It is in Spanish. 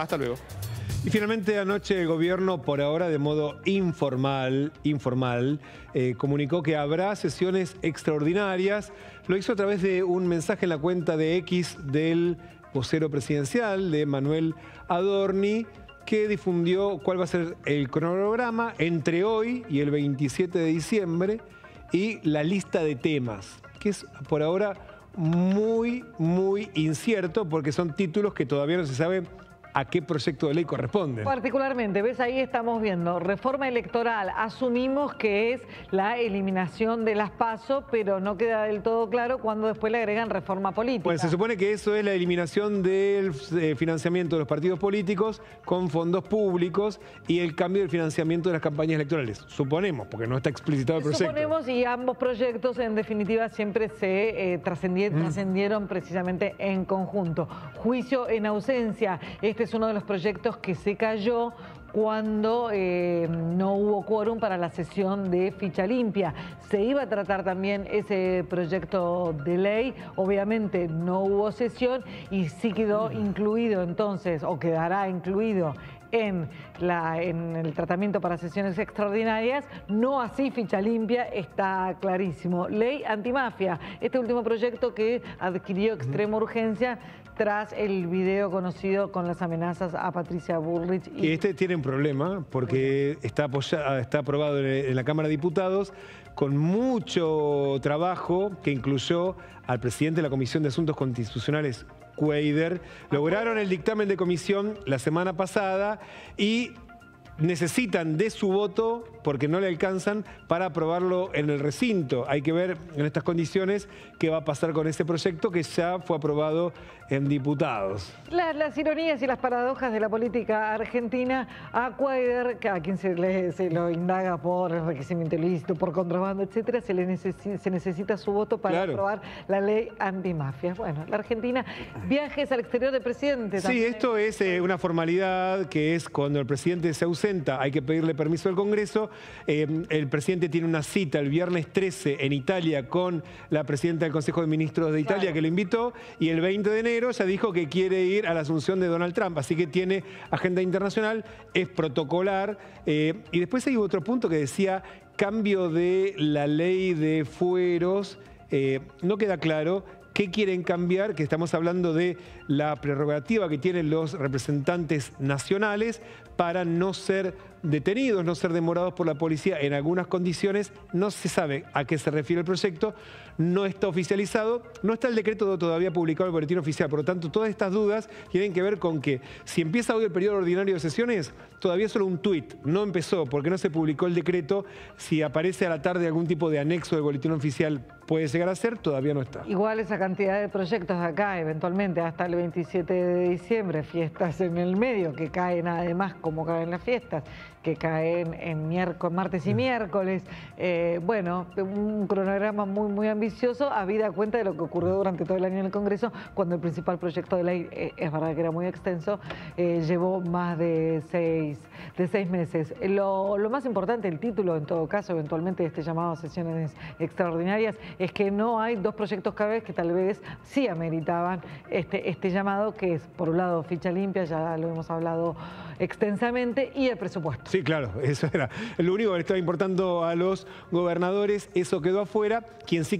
Hasta luego. Y finalmente anoche el gobierno, por ahora de modo informal, informal eh, comunicó que habrá sesiones extraordinarias. Lo hizo a través de un mensaje en la cuenta de X del vocero presidencial, de Manuel Adorni, que difundió cuál va a ser el cronograma entre hoy y el 27 de diciembre y la lista de temas, que es por ahora muy, muy incierto porque son títulos que todavía no se sabe a qué proyecto de ley corresponde. Particularmente, ves, ahí estamos viendo reforma electoral. Asumimos que es la eliminación de las PASO, pero no queda del todo claro cuando después le agregan reforma política. Pues se supone que eso es la eliminación del eh, financiamiento de los partidos políticos con fondos públicos y el cambio del financiamiento de las campañas electorales. Suponemos, porque no está explicitado el proyecto. Suponemos y ambos proyectos en definitiva siempre se eh, mm. trascendieron precisamente en conjunto. Juicio en ausencia. Este es uno de los proyectos que se cayó cuando eh, no hubo quórum para la sesión de ficha limpia. Se iba a tratar también ese proyecto de ley, obviamente no hubo sesión y sí quedó incluido entonces, o quedará incluido en, la, en el tratamiento para sesiones extraordinarias, no así ficha limpia, está clarísimo. Ley antimafia, este último proyecto que adquirió extrema urgencia tras el video conocido con las amenazas a Patricia Bullrich. Y... Este tiene un problema porque está, apoyado, está aprobado en la Cámara de Diputados con mucho trabajo que incluyó al presidente de la Comisión de Asuntos Constitucionales, Lograron el dictamen de comisión la semana pasada y necesitan de su voto, porque no le alcanzan, para aprobarlo en el recinto. Hay que ver en estas condiciones qué va a pasar con ese proyecto que ya fue aprobado en diputados. Las, ironías y las paradojas de la política argentina, a Cuader, a quien se, le, se lo indaga por enriquecimiento ilícito, por contrabando, etcétera, se, le se necesita su voto para aprobar la ley antimafia. Bueno, la Argentina, viajes al exterior del presidente. Sí, esto es eh, una formalidad que es cuando el presidente se ausenta hay que pedirle permiso al Congreso. Eh, el presidente tiene una cita el viernes 13 en Italia con la presidenta del Consejo de Ministros de Italia que lo invitó y el 20 de enero ya dijo que quiere ir a la asunción de Donald Trump, así que tiene agenda internacional, es protocolar. Eh, y después hay otro punto que decía cambio de la ley de fueros. Eh, no queda claro ¿Qué quieren cambiar? Que estamos hablando de la prerrogativa que tienen los representantes nacionales para no ser detenidos, no ser demorados por la policía en algunas condiciones. No se sabe a qué se refiere el proyecto, no está oficializado, no está el decreto todavía publicado en el boletín oficial. Por lo tanto, todas estas dudas tienen que ver con que si empieza hoy el periodo ordinario de sesiones, todavía solo un tuit, no empezó porque no se publicó el decreto. Si aparece a la tarde algún tipo de anexo del boletín oficial puede llegar a ser, todavía no está. Igual esa cantidad de proyectos acá, eventualmente hasta el 27 de diciembre, fiestas en el medio que caen además como caen las fiestas, que caen en miércoles, martes y mm. miércoles. Eh, bueno, un cronograma muy, muy ambicioso, habida cuenta de lo que ocurrió durante todo el año en el Congreso, cuando el principal proyecto de ley, eh, es verdad que era muy extenso, eh, llevó más de seis, de seis meses. Lo, lo más importante, el título en todo caso, eventualmente de este llamado a sesiones extraordinarias, es que no hay dos proyectos cada vez que tal vez sí ameritaban este, este llamado, que es, por un lado, ficha limpia, ya lo hemos hablado extensamente, y el presupuesto. Sí, claro, eso era lo único que le estaba importando a los gobernadores, eso quedó afuera. Quien sí